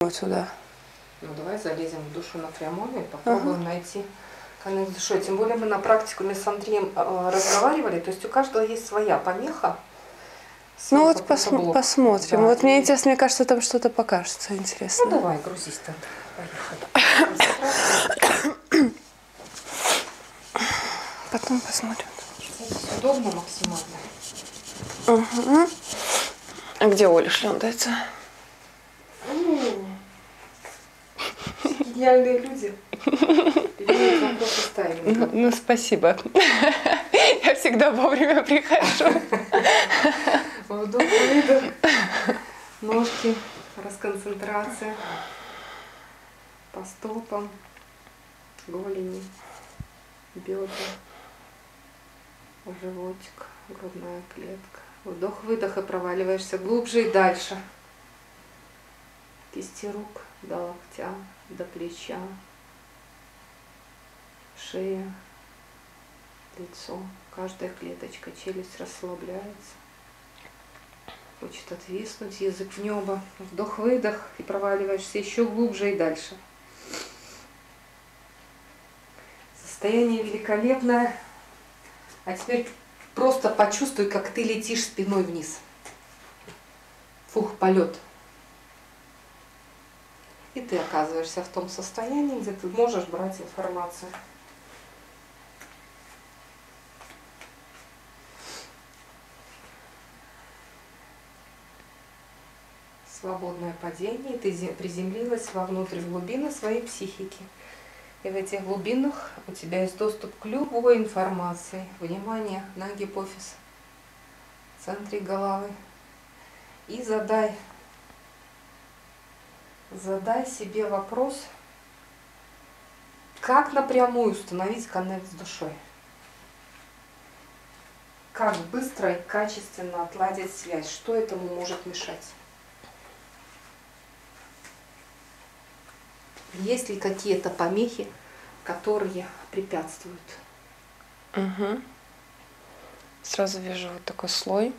Вот сюда. Ну давай залезем в душу напрямую и попробуем найти коннект с душой. Тем более мы на практикуме с Андреем э, разговаривали, то есть у каждого есть своя помеха. Ну вот посмо- блок. посмотрим. Да, Вот мне интересно, мне кажется, там что-то покажется интересно. Ну давай, грузись тогда. Поехали. Потом посмотрим. Здесь удобно максимально. Угу. А где Оля шлендается? Гениальные люди. Ну, ну, спасибо. Я всегда вовремя прихожу. Вдох, выдох. Ножки, расконцентрация. По стопам, голени, бедра, животик, грудная клетка. Вдох-выдох и проваливаешься глубже и дальше. Кисти рук до локтя, до плеча, шея, лицо. Каждая клеточка, челюсть расслабляется. Хочет отвиснуть, язык в небо. Вдох-выдох и проваливаешься еще глубже и дальше. Состояние великолепное. А теперь просто почувствуй, как ты летишь спиной вниз. Фух, полет. И ты оказываешься в том состоянии, где ты можешь брать информацию. свободное падение, ты зе- приземлилась вовнутрь в глубины своей психики. И в этих глубинах у тебя есть доступ к любой информации. Внимание на гипофиз центре головы. И задай, задай себе вопрос, как напрямую установить коннект с душой. Как быстро и качественно отладить связь? Что этому может мешать? Есть ли какие-то помехи, которые препятствуют? Угу. Сразу вижу вот такой слой.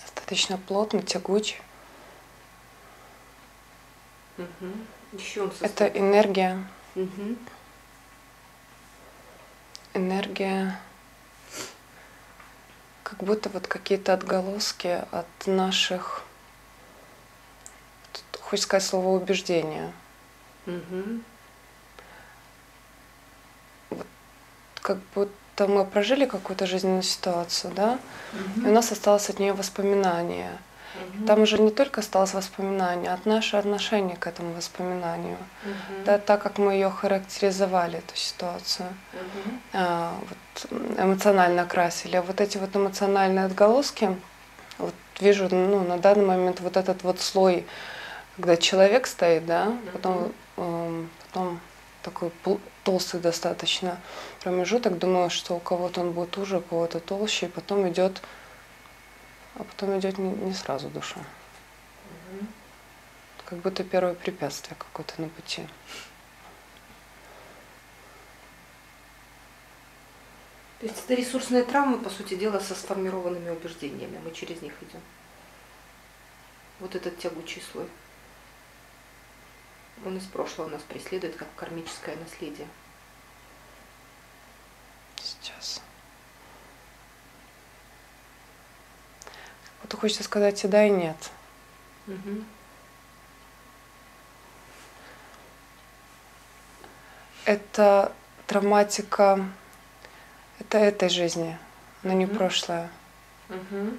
Достаточно плотный, тягучий. Еще он Это энергия. Мгм. Энергия. Как будто вот какие-то отголоски от наших, тут хочется сказать слово убеждения. Мгм. Как будто мы прожили какую-то жизненную ситуацию, да, и у нас осталось от нее воспоминание. Мгм. Там уже не только осталось воспоминание, а наше отношение к этому воспоминанию. Мгм. Да, так как мы ее характеризовали, эту ситуацию, Мгм. а, вот, эмоционально окрасили. А вот эти вот эмоциональные отголоски, вот вижу ну, на данный момент вот этот вот слой, когда человек стоит, да, потом, эм, потом такой толстый достаточно промежуток, думаю, что у кого-то он будет уже, у кого-то толще, и потом идет, а потом идет не, не сразу душа. Мгм. Как будто первое препятствие какое-то на пути. То есть это ресурсные травмы, по сути дела, со сформированными убеждениями. Мы через них идем. Вот этот тягучий слой. Он из прошлого нас преследует как кармическое наследие. Сейчас. Вот хочется сказать и да, и нет. Мгм. Это травматика, это этой жизни, но не Мгм. прошлое. Мгм.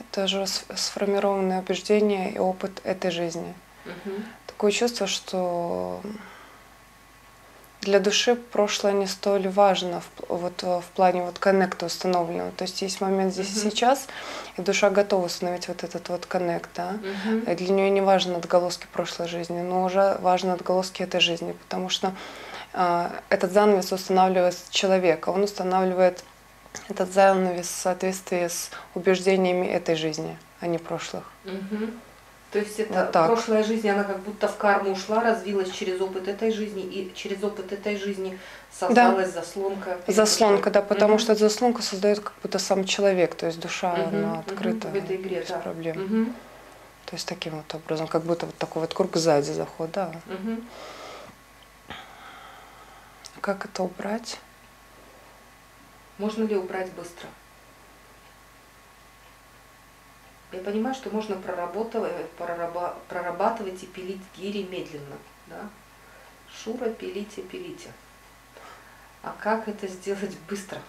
Это уже с- сформированное убеждение и опыт этой жизни. Мгм. Такое чувство, что для души прошлое не столь важно в, вот, э, в плане вот коннекта установленного. То есть есть момент здесь и Мгм. сейчас, и душа готова установить вот этот вот коннект, да. И для нее не важны отголоски прошлой жизни, но уже важны отголоски этой жизни, потому что а, этот занавес устанавливает человек, а он устанавливает этот занавес в соответствии с убеждениями этой жизни, а не прошлых. Мгм. То есть это Вот так. прошлая жизнь, она как будто в карму ушла, развилась через опыт этой жизни, и через опыт этой жизни создалась заслонка. перед Заслонка, да, потому Мгм. что эту заслонку создает как будто сам человек, то есть душа, Мгм, она открыта, в этой игре, без да. проблем. Мгм. То есть таким вот образом, как будто вот такой вот круг сзади заход, да. Угу. Как это убрать? Можно ли убрать быстро? Я понимаю, что можно прорабатывать, прораба- прорабатывать и пилить гири медленно. Да? Шура, пилите, пилите. А как это сделать быстро?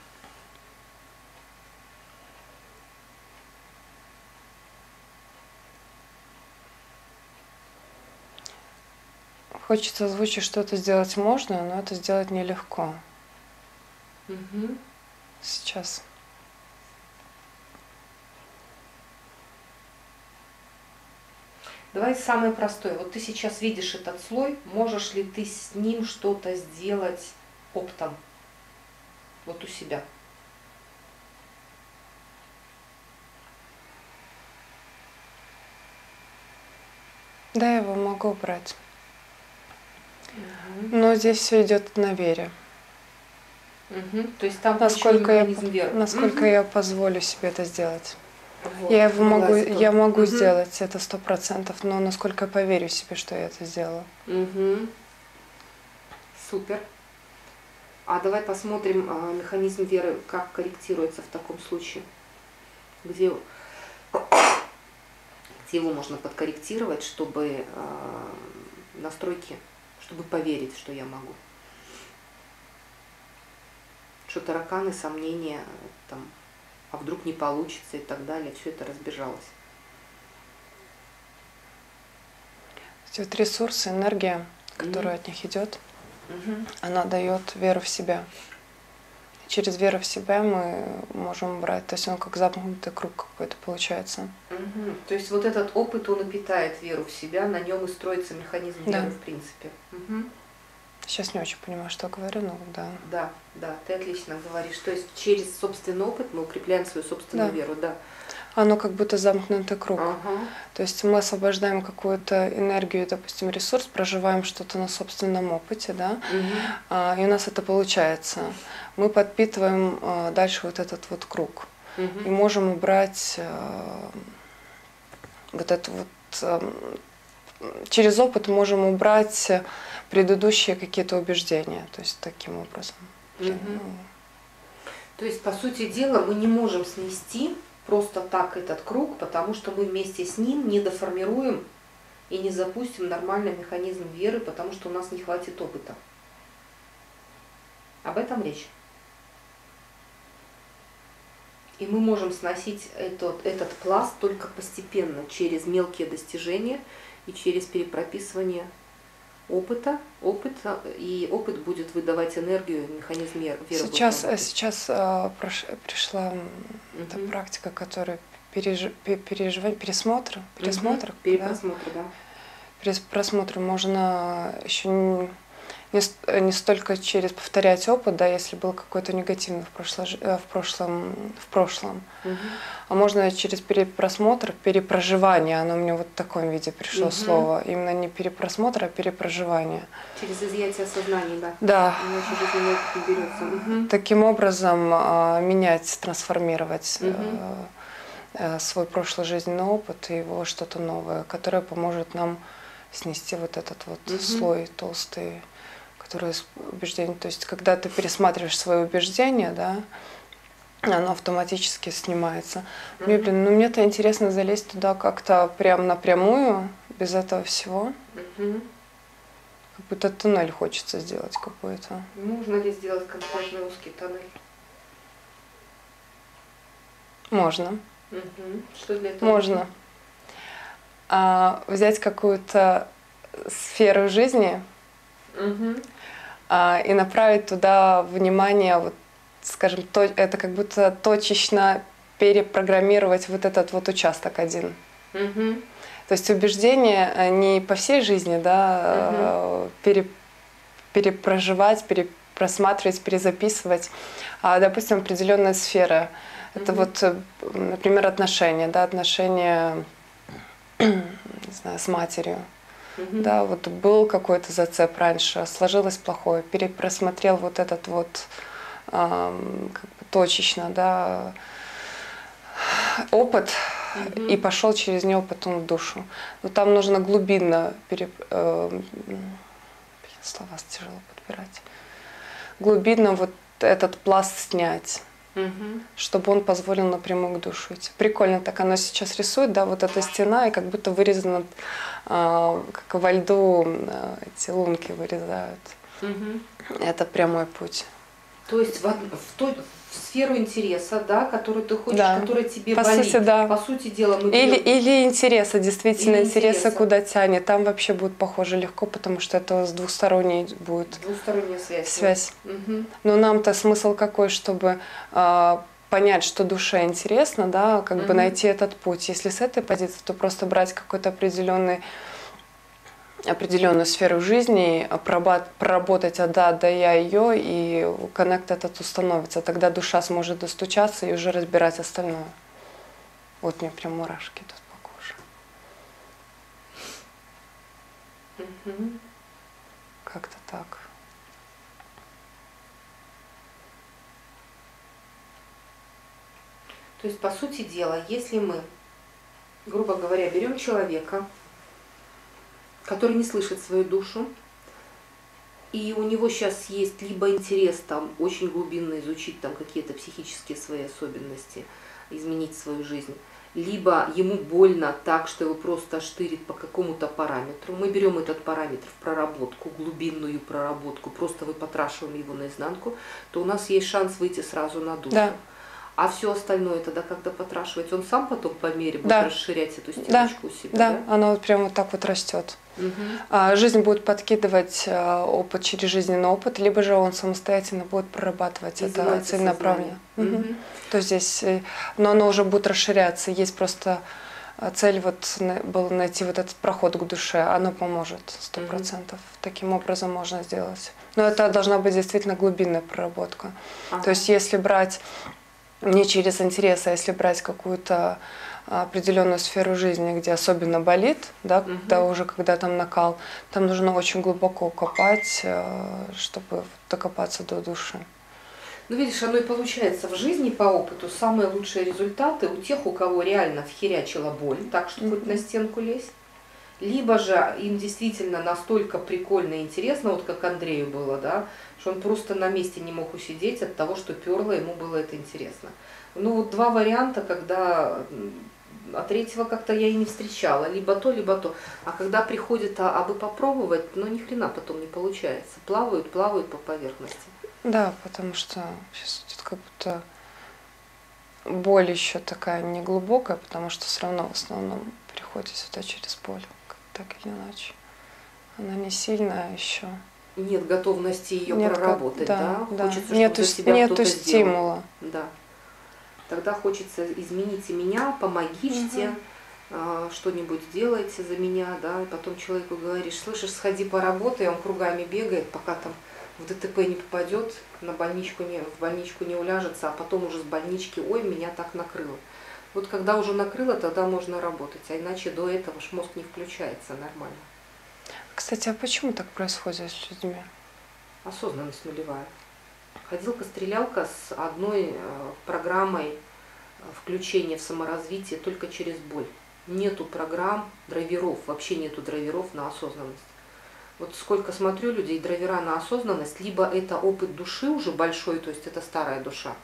Хочется озвучить, что это сделать можно, но это сделать нелегко Угу. сейчас. Давай самое простое. Вот ты сейчас видишь этот слой, можешь ли ты с ним что-то сделать оптом? Вот у себя. Да, я его могу убрать. Но здесь все идет на вере. Мгм. То есть там Насколько я, веры. насколько Мгм. я позволю себе это сделать. Вот, я его могу, я могу Мгм. сделать это сто процентов, но насколько я поверю себе, что я это сделала. Мгм. Супер. А давай посмотрим а, механизм веры, как корректируется в таком случае. Где, где его можно подкорректировать, чтобы а, настройки, чтобы поверить, что я могу. Что тараканы, сомнения, там, а вдруг не получится и так далее, все это разбежалось. Эти вот ресурсы, энергия, которая Мгм. от них идет, Мгм. она дает веру в себя. И через веру в себя мы можем брать, то есть он как замкнутый круг какой-то получается. Мгм. То есть вот этот опыт, он и питает веру в себя, на нем и строится механизм Да. веры в принципе. Мгм. Сейчас не очень понимаю, что говорю, но да. Да, да, ты отлично говоришь. То есть через собственный опыт мы укрепляем свою собственную Да. веру, да. Оно как будто замкнутый круг. Ага. То есть мы освобождаем какую-то энергию, допустим, ресурс, проживаем что-то на собственном опыте, да, а, и у нас это получается. Мы подпитываем а, дальше вот этот вот круг. И Мгм. можем убрать а, вот это вот ам, через опыт можем убрать предыдущие какие-то убеждения, то есть таким образом. Мгм. Ну, То есть, по сути дела, мы не можем снести просто так этот круг, потому что мы вместе с ним не доформируем и не запустим нормальный механизм веры, потому что у нас не хватит опыта. Об этом речь. И мы можем сносить этот, этот пласт только постепенно, через мелкие достижения и через перепрописывание опыта. Опыт, а, и опыт будет выдавать энергию, механизм вер- веры. Сейчас, э, сейчас а, прош- пришла м, эта практика, которая переж... пе- переживание, пересмотр, пересмотр, Мгм. да? Перепросмотр, да. Перес- просмотр можно еще не, не, с- не столько через повторять опыт, да, если был какой-то негативный в, прошло, э, в, прошлом, в прошлом, Мгм. а можно через перепросмотр, перепроживание, оно мне вот в таком виде пришло Мгм. слово, именно не перепросмотр, а перепроживание. Через изъятие сознания, да. Да. Мгм. таким образом а, менять, трансформировать э, э, свой прошлый жизненный опыт и его что-то новое, которое поможет нам снести вот этот вот Мгм. слой толстый, который из убеждений. То есть, когда ты пересматриваешь свои убеждения, да, оно автоматически снимается. Мне, блин, ну мне-то интересно залезть туда как-то прям напрямую, без этого всего. Мгм. Как будто туннель хочется сделать какой-то. Нужно ли сделать комфортный узкий тоннель? Можно. Что для этого? Можно. А, взять какую-то сферу жизни А, и направить туда внимание, вот, скажем, то, это как будто точечно перепрограммировать вот этот вот участок один. То есть убеждения э, не по всей жизни, да, э, пере- перепроживать, перепросматривать, перезаписывать, а, допустим, определенная сфера. Это вот, например, отношения, да, отношения, не знаю, с матерью. Мгм. Да, вот был какой-то зацеп раньше, сложилось плохое, перепросмотрел вот этот вот ам, как бы точечно, да, опыт, Мгм. и пошел через него потом в душу. Но там нужно глубинно пере... э, м, блин, слова тяжело подбирать. Глубинно вот этот пласт снять Мгм. чтобы он позволил напрямую к душу идти. Прикольно так она сейчас рисует, да, вот эта стена, и как будто вырезана, а, как во льду а, эти лунки вырезают. Мгм. Это прямой путь. То есть в, в той в сферу интереса, да, которую ты хочешь, Да. которая тебе По болит. сути, да. По сути дела, мы Или, берем- или интереса, действительно, Или интереса, интереса. куда тянет. Там вообще будет похоже легко, потому что это с двухсторонней будет двусторонняя связь. связь. Мгм. Но нам-то смысл какой, чтобы а, понять, что душе интересно, да, как бы Мгм. найти этот путь. Если с этой позиции, то просто брать какой-то определенный определенную сферу жизни, проработать от да до я ее, и коннект этот установится. Тогда душа сможет достучаться и уже разбирать остальное. Вот мне прям мурашки тут по коже. Мгм. Как-то так. То есть, по сути дела, если мы, грубо говоря, берем человека, который не слышит свою душу, и у него сейчас есть либо интерес там очень глубинно изучить там какие-то психические свои особенности, изменить свою жизнь, либо ему больно так, что его просто штырит по какому-то параметру. Мы берем этот параметр в проработку, глубинную проработку, просто выпотрашиваем его наизнанку, то у нас есть шанс выйти сразу на душу. Да. А все остальное тогда, когда потрашивать, он сам потом по мере будет Да. расширять эту Да. стеночку у себя, Да, оно вот прям вот так вот растет. Мгм. А жизнь будет подкидывать а, опыт через жизненный опыт, либо же он самостоятельно будет прорабатывать это Изымается целенаправленно. Мгм. Мгм. То здесь, э, но оно уже будет расширяться. Есть просто а, цель вот была найти вот этот проход к душе. Оно поможет сто процентов. Таким образом можно сделать. Но это должна быть действительно глубинная проработка. Ага. То есть если брать не через интерес, а если брать какую-то определенную сферу жизни, где особенно болит, да, Мгм. когда уже когда там накал, там нужно очень глубоко копать, э, чтобы докопаться до души. Ну, видишь, оно и получается в жизни по опыту самые лучшие результаты у тех, у кого реально вхерячила боль, так что хоть Мгм. на стенку лезь. Либо же им действительно настолько прикольно и интересно, вот как Андрею было, да, что он просто на месте не мог усидеть от того, что перло, ему было это интересно. Ну, вот два варианта, когда а третьего как-то я и не встречала, либо то, либо то. А когда приходит, а, а бы попробовать, ну ни хрена потом не получается. Плавают, плавают по поверхности. Да, потому что сейчас идет как будто боль еще такая неглубокая, потому что все равно в основном приходит сюда через боль, так или иначе. Она не сильная еще. Нет готовности ее Нет, проработать, да? да, да. Хочется, чтобы Нету, себя нету кто-то сделал. стимула. Да. Тогда хочется измените меня, помогите, а, что-нибудь сделайте за меня, да, и потом человеку говоришь, слышишь, сходи поработай, он кругами бегает, пока там в ДТП не попадет, на больничку не, в больничку не уляжется, а потом уже с больнички, ой, меня так накрыло. Вот когда уже накрыло, тогда можно работать, а иначе до этого ж мозг не включается нормально. Кстати, а почему так происходит с людьми? Осознанность нулевая. Ходилка-стрелялка с одной э, программой э, включения в саморазвитие только через боль. Нету программ драйверов, вообще нету драйверов на осознанность. Вот сколько смотрю людей, драйвера на осознанность, либо это опыт души уже большой, то есть это старая душа.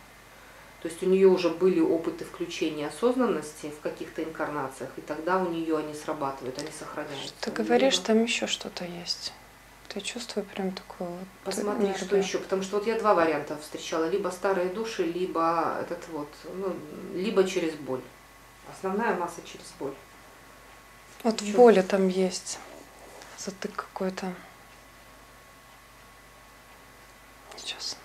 То есть у нее уже были опыты включения осознанности в каких-то инкарнациях, и тогда у нее они срабатывают, они сохраняются. Ты говоришь, неё- там еще что-то есть. Ты чувствую прям такую вот Посмотри, что энергию. еще, потому что вот я два варианта встречала, либо старые души, либо этот вот, ну, либо через боль. Основная масса через боль. Вот в боли там есть затык какой-то. Сейчас.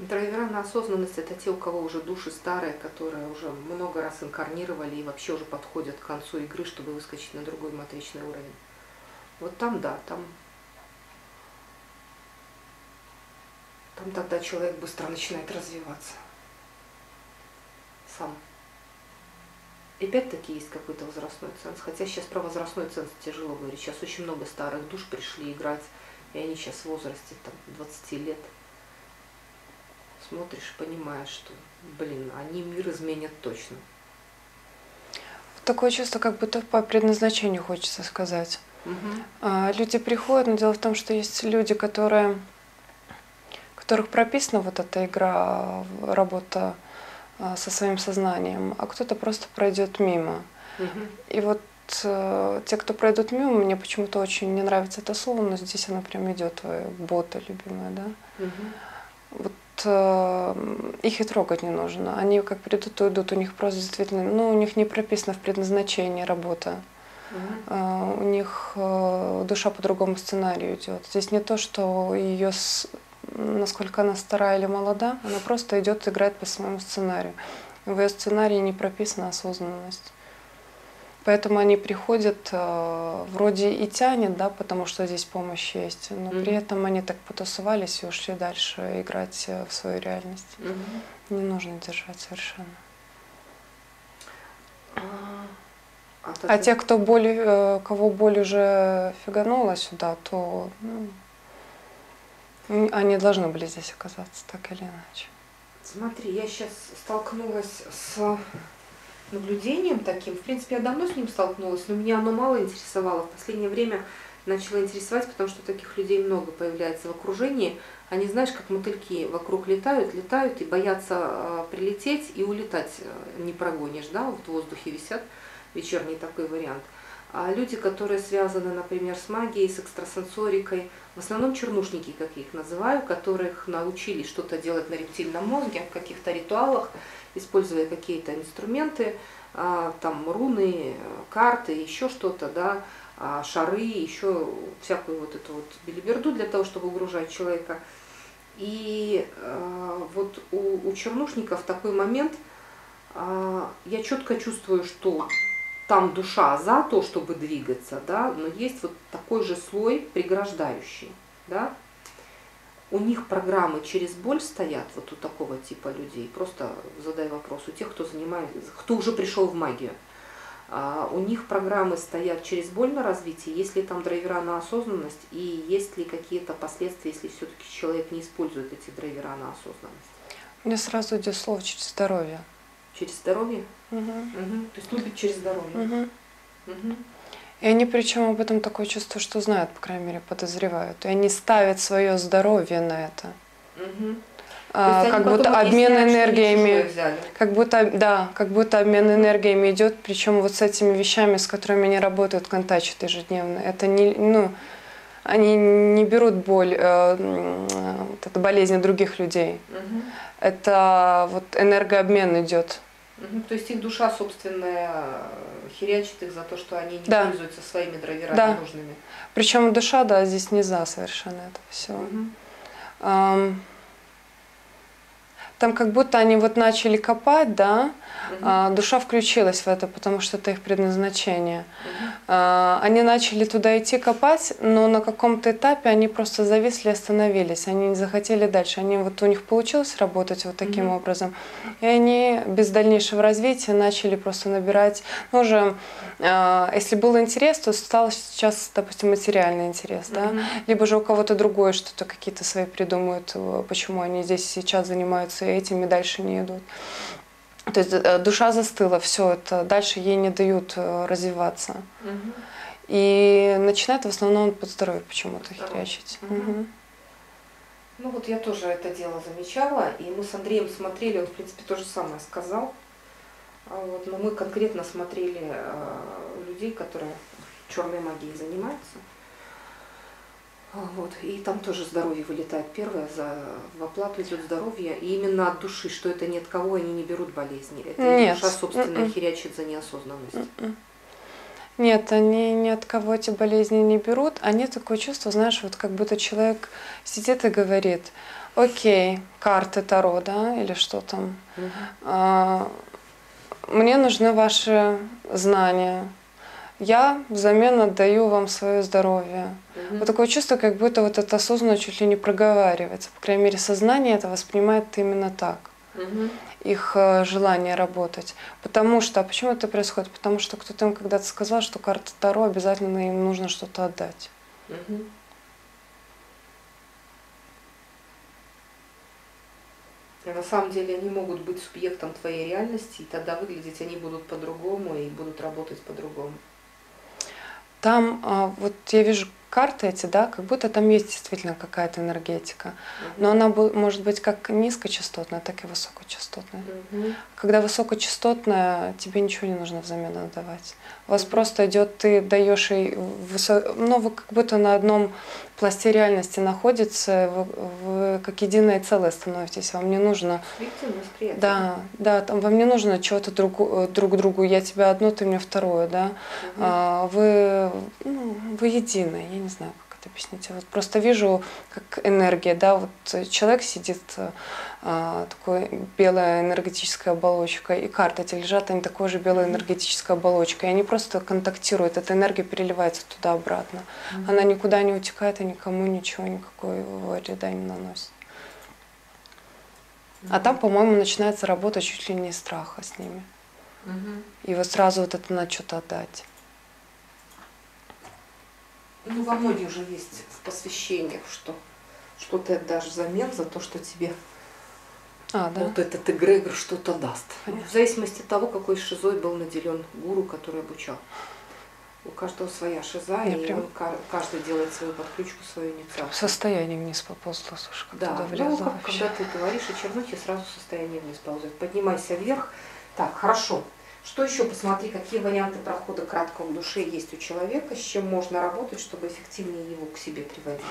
Драйвера на осознанность это те, у кого уже души старые, которые уже много раз инкарнировали и вообще уже подходят к концу игры, чтобы выскочить на другой матричный уровень. Вот там да, там там тогда человек быстро начинает развиваться. Сам. И опять-таки есть какой-то возрастной ценз. Хотя сейчас про возрастной ценз тяжело говорить. Сейчас очень много старых душ пришли играть, и они сейчас в возрасте там, 20 лет. Смотришь, понимаешь, что, блин, они мир изменят точно. Такое чувство, как будто по предназначению хочется сказать. Угу. Люди приходят, но дело в том, что есть люди, которые, которых прописана вот эта игра, работа а, со своим сознанием, а кто-то просто пройдет мимо. Угу. И вот э, те, кто пройдут мимо, мне почему-то очень не нравится это слово, но здесь оно прям идет, твоя бота любимая, да. Угу. Вот э, их и трогать не нужно. Они как придут, то идут, у них просто действительно, ну, у них не прописано в предназначении работа. Uh, у них uh, душа по другому сценарию идет. Здесь не то, что ее, насколько она старая или молода, она просто идет, играет по своему сценарию. В ее сценарии не прописана осознанность. Поэтому они приходят, э, вроде и тянет, да, потому что здесь помощь есть, но Мгм. при этом они так потусовались и ушли дальше играть э, в свою реальность. Мгм. Не нужно держать совершенно. А, а А те, кто боль, э, кого боль уже фиганула сюда, то ну, они должны были здесь оказаться, так или иначе. Смотри, я сейчас столкнулась с наблюдением таким. В принципе, я давно с ним столкнулась, но меня оно мало интересовало. В последнее время начало интересовать, потому что таких людей много появляется в окружении. Они, знаешь, как мотыльки вокруг летают, летают и боятся э, прилететь и улетать э, не прогонишь, да, вот в воздухе висят, вечерний такой вариант. А люди, которые связаны, например, с магией, с экстрасенсорикой, в основном чернушники, как я их называю, которых научили что-то делать на рептильном мозге, в каких-то ритуалах, используя какие-то инструменты, а, там руны, карты, еще что-то, да, а, шары, еще всякую вот эту вот билиберду для того, чтобы угружать человека. И э, вот у, у чернушников такой момент, а, я четко чувствую, что там душа за то, чтобы двигаться, да, но есть вот такой же слой преграждающий, да. У них программы через боль стоят, вот у такого типа людей. Просто задай вопрос у тех, кто занимается, кто уже пришел в магию. А, у них программы стоят через боль на развитие, есть ли там драйвера на осознанность и есть ли какие-то последствия, если все-таки человек не использует эти драйвера на осознанность. Мне сразу идет слово через здоровье. Через здоровье? Мгм. Мгм. То есть любит через здоровье. Мгм. Мгм. И они причем об этом такое чувство, что знают, по крайней мере, подозревают. И они ставят свое здоровье на это. А, как будто обмен энергиями. Как будто, да, как будто обмен энергиями идет, причем вот с этими вещами, с которыми они работают, контачат ежедневно. Это не, ну, они не берут боль, э, э, болезнь других людей. Мгм. Это вот энергообмен идет. Мгм. То есть их душа собственная э, херячит их за то, что они не Да. пользуются своими драйверами Да. нужными. Причем душа, да, здесь не за совершенно это все. Мгм. Там как будто они вот начали копать, да, а, душа включилась в это, потому что это их предназначение. А, Они начали туда идти копать, но на каком-то этапе они просто зависли и остановились. Они не захотели дальше. Они, вот у них получилось работать вот таким Мгм. образом. И они без дальнейшего развития начали просто набирать. Ну, уже, а, если был интерес, то стал сейчас, допустим, материальный интерес. Да? Либо же у кого-то другое что-то какие-то свои придумают, э, почему они здесь сейчас занимаются этим и дальше не идут. То есть э, душа застыла, все это, дальше ей не дают э, развиваться. Мгм. И начинает в основном под здоровье почему-то херячить. Мгм. Мгм. Ну вот я тоже это дело замечала, и мы с Андреем смотрели, он в принципе то же самое сказал. А Вот, но мы конкретно смотрели э, людей, которые черной магией занимаются. А Вот, и там тоже здоровье вылетает первое, за, в оплату идет здоровье, и именно от души, что это ни от кого они не берут болезни. Это Нет. душа собственная Мгм. херячит за неосознанность. Мгм. Нет, они ни от кого эти болезни не берут. Они такое чувство, знаешь, вот как будто человек сидит и говорит, окей, карты Таро, да, или что там, Мгм. А, Мне нужны ваши знания. Я взамен отдаю вам свое здоровье. Мгм. Вот такое чувство, как будто вот это осознанно чуть ли не проговаривается. По крайней мере, сознание это воспринимает именно так. Мгм. Их э, желание работать. Потому что, а почему это происходит? Потому что кто-то им когда-то сказал, что карта Таро обязательно им нужно что-то отдать. А на самом деле они могут быть субъектом твоей реальности, и тогда выглядеть они будут по-другому и будут работать по-другому. Там а, вот я вижу карты эти, да, как будто там есть действительно какая-то энергетика. Но она может быть как низкочастотная, так и высокочастотная. Когда высокочастотная, тебе ничего не нужно взамен отдавать. У вас просто идет, ты даешь ей, высо- ну вы как будто на одном пласте реальности находится, вы, вы как единое целое становитесь. Вам не нужно, да, да, там вам не нужно чего-то друг, э, друг другу. Я тебя одно, ты мне второе, да. А, Вы, ну, вы едины, не знаю, как это объяснить. Я вот просто вижу, как энергия, да, вот э, человек сидит, э, а, такой белая энергетическая оболочка, и карты эти лежат, они такой же белой энергетической оболочкой, и они просто контактируют, эта энергия переливается туда-обратно. Мгм. Она никуда не утекает и никому ничего, никакого вреда не наносит. А там, по-моему, начинается работа чуть ли не страха с ними. Мгм. И вот сразу вот это надо что-то отдать. Ну, во многих же есть в посвящениях, что что ты отдашь взамен за то, что тебе А, да? вот этот эгрегор что-то даст. Понятно. В зависимости от того, какой шизой был наделен гуру, который обучал. У каждого своя шиза, Я и прям- он каждый делает свою подключку, свою инициацию. Состояние вниз поползло, слушай, как Да, туда ну, влезло как, вообще. когда ты говоришь о чернухе, сразу состояние вниз ползет. Поднимайся вверх. Так, хорошо. Что еще? Посмотри, какие варианты прохода краткого души есть у человека, с чем можно работать, чтобы эффективнее его к себе приводить.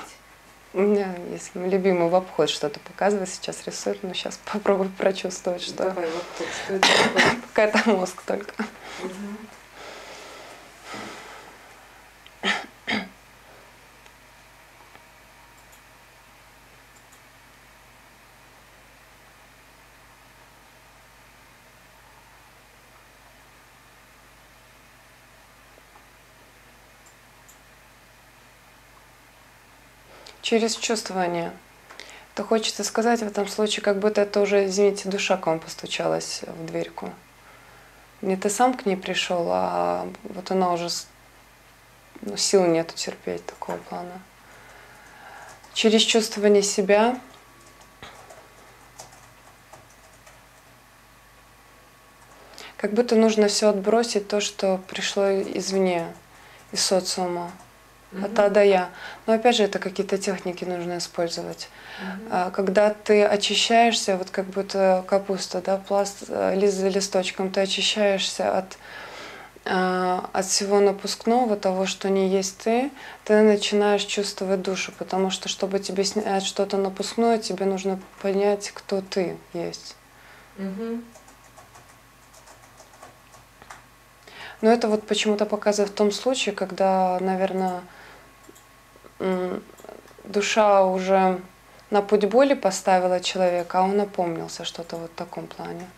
У меня есть мой любимый в обход что-то показывает, сейчас рисует, но сейчас попробую прочувствовать, что Давай, вот что это пока это мозг только. Мгм. Через чувствование. То хочется сказать в этом случае, как будто это уже, извините, душа к вам постучалась в дверьку. Не ты сам к ней пришел, а вот она уже ну, сил нету терпеть такого плана. Через чувствование себя как будто нужно все отбросить то, что пришло извне, из социума. От А до Я. Но опять же, это какие-то техники нужно использовать. А, Когда ты очищаешься, вот как будто капуста, да, пласт э, лист за листочком, ты очищаешься от, а, от всего напускного, того, что не есть ты, ты начинаешь чувствовать душу, потому что, чтобы тебе снять что-то напускное, тебе нужно понять, кто ты есть. Мгм. Но это вот почему-то показывает в том случае, когда, наверное, душа уже на путь боли поставила человека, а он опомнился что-то вот в таком плане.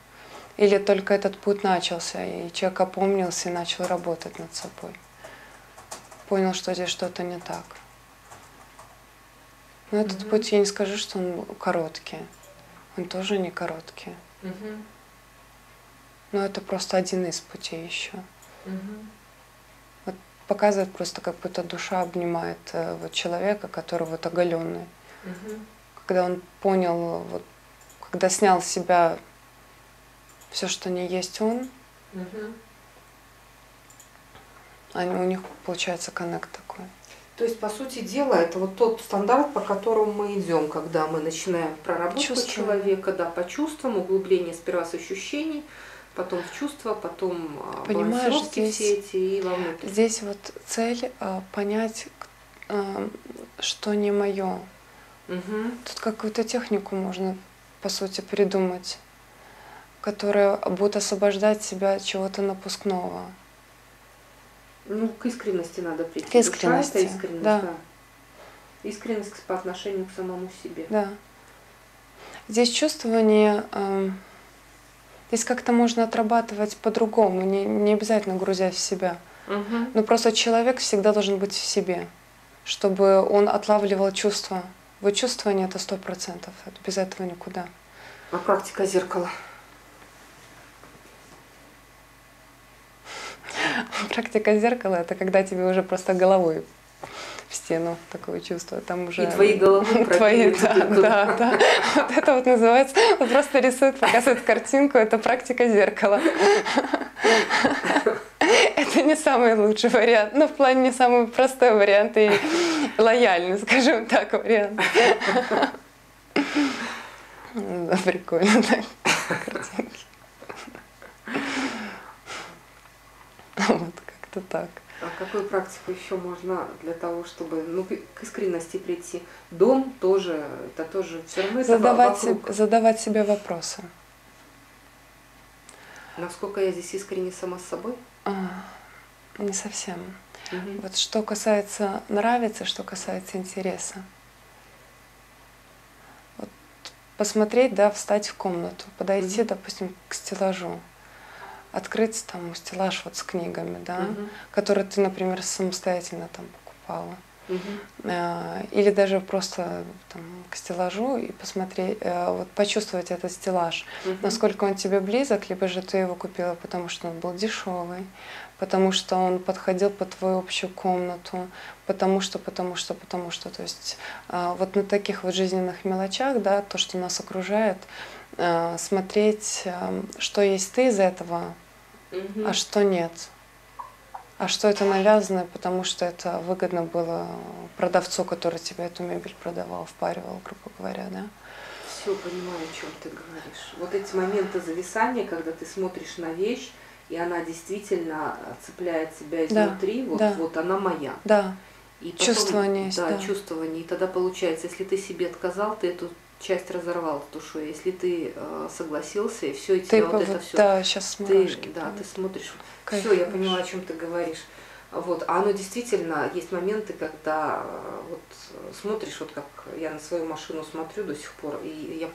Или только этот путь начался, и человек опомнился и начал работать над собой. Понял, что здесь что-то не так. Но этот Мгм. путь, я не скажу, что он короткий. Он тоже не короткий. Мгм. Но это просто один из путей еще. Мгм. Показывает просто, как будто душа обнимает э, вот человека, который вот оголенный. Мгм. Когда он понял, вот, когда снял с себя все, что не есть он, Мгм. они, у них получается коннект такой. То есть, по сути дела, это вот тот стандарт, по которому мы идем, когда мы начинаем проработку человека, да, по чувствам, углубление сперва с ощущений, потом в чувства, потом а, Понимаешь, здесь- все эти и вовнутрь. Здесь вот цель а, понять, а, что не мое. Мгм. Тут какую-то технику можно, по сути, придумать, которая будет освобождать себя от чего-то напускного. Ну, к искренности надо прийти. К искренности, Душа искренность, да. да. Искренность по отношению к самому себе. Да. Здесь чувствование, эм, здесь как-то можно отрабатывать по-другому, не, не обязательно грузясь в себя. Мгм. Но просто человек всегда должен быть в себе, чтобы он отлавливал чувства. Вот чувствование это сто процентов, без этого никуда. А практика зеркала. Практика зеркала это когда тебе уже просто головой в стену, такое чувство. Там уже И твои головы твои, да, да, да. Вот это вот называется, вот просто рисует, показывает картинку, это практика зеркала. Это не самый лучший вариант, но в плане не самый простой вариант и лояльный, скажем так, вариант. Да, прикольно так, картинки. Вот как-то так. А какую практику еще можно для того, чтобы ну, к искренности прийти? Дом тоже, это тоже все равно это Задавать, се- вокруг. задавать себе вопросы. Насколько я здесь искренне сама с собой? А, Не совсем. Мгм. Вот что касается нравится, что касается интереса. Вот посмотреть, да, встать в комнату, подойти, Мгм. допустим, к стеллажу, открыть там стеллаж вот с книгами, да, Мгм. которые ты, например, самостоятельно там покупала. А, Или даже просто там, к стеллажу и посмотреть, э, вот почувствовать этот стеллаж, Мгм. насколько он тебе близок, либо же ты его купила, потому что он был дешевый, потому что он подходил под твою общую комнату, потому что, потому что, потому что. То есть а, вот на таких вот жизненных мелочах, да, то, что нас окружает, смотреть, а, что есть ты из этого, а что нет. А что это навязано, потому что это выгодно было продавцу, который тебе эту мебель продавал, впаривал, грубо говоря, да? Все понимаю, о чем ты говоришь. Вот эти моменты зависания, когда ты смотришь на вещь, и она действительно цепляет тебя Да, изнутри, вот, да. вот она моя. Да, И потом- Чувствование Да, да. чувствование. И тогда получается, если ты себе отказал, ты эту часть разорвал с душой. Если ты э, согласился, и все, и ты тебя вот это все. да, сейчас ты, мурашки. да, прям. ты смотришь. Все, я поняла, о чем ты говоришь. Вот. А оно действительно есть моменты, когда э, вот э, смотришь, вот как я на свою машину смотрю до сих пор, и я,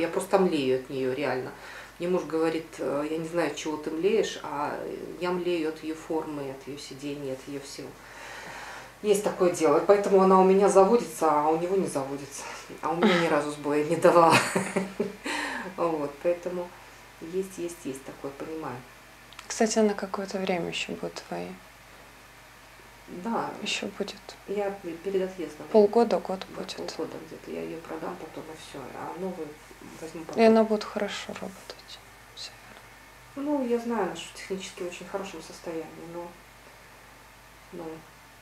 я просто млею от нее реально. Мне муж говорит, я не знаю, чего ты млеешь, а я млею от ее формы, от ее сидения, от ее всего. Есть такое дело, поэтому она у меня заводится, а у него не заводится. А у меня ни разу сбоя не давала. Вот, поэтому есть, есть, есть такое, понимаю. Кстати, на какое-то время еще будет твои. Да, Еще будет. я перед отъездом. Полгода, год Да, будет. полгода где-то. Я ее продам потом и все. А новую возьму потом. И она будет хорошо работать. Всё верно. Ну, я знаю, она же технически в очень хорошем состоянии, но, но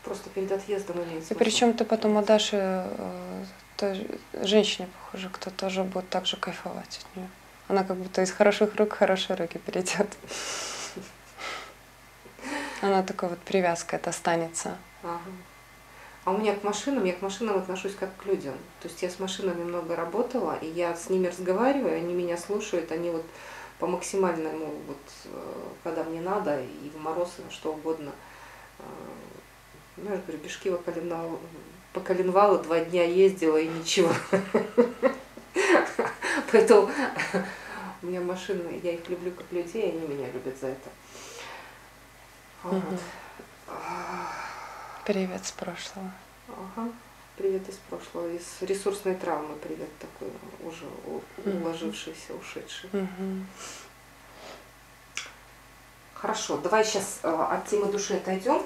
просто перед отъездом имеет И причем ты потом отдашь э, той женщине, похоже, кто тоже будет так же кайфовать от нее. Она как будто из хороших рук в хорошие руки перейдет. Она такой вот привязка, это останется. Ага. А у меня к машинам, я к машинам отношусь как к людям. То есть я с машинами много работала, и я с ними разговариваю, они меня слушают, они вот по максимальному, вот, э, когда мне надо, и в мороз, и что угодно. Э, Ну, я говорю, Бишкива Коленвала, по Коленвалу два дня ездила и ничего. Поэтому у меня машины, я их люблю как людей, они меня любят за это. Вот. Привет с прошлого. Ага. Привет из прошлого, из ресурсной травмы привет такой, уже уложившийся, ушедший. Хорошо, давай сейчас от темы души отойдем.